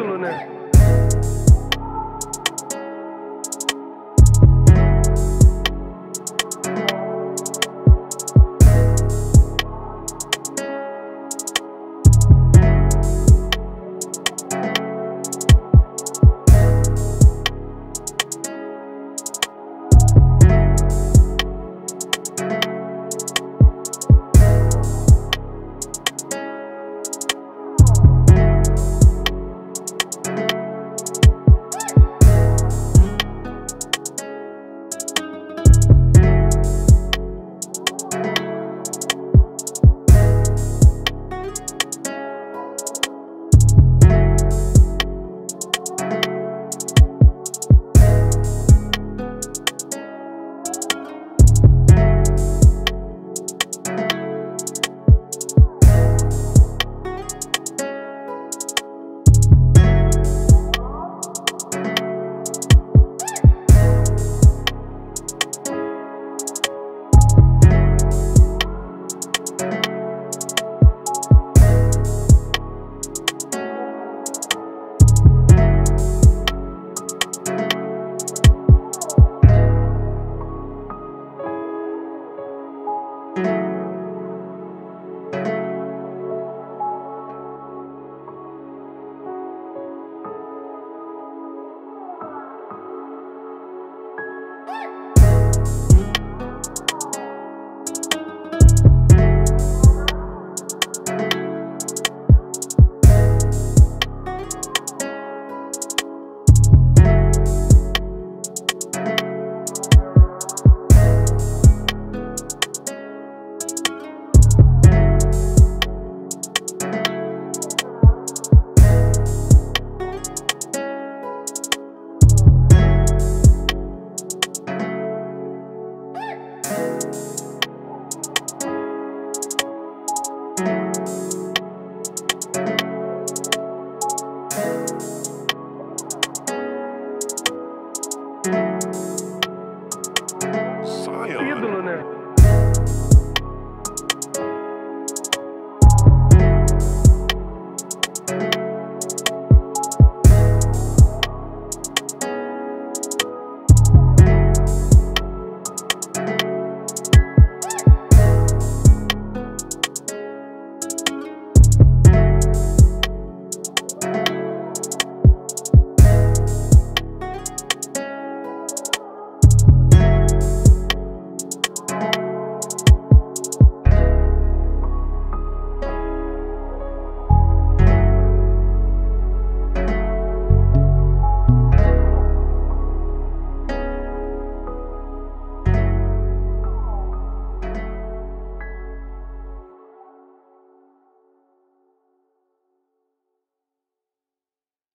ídolo, né?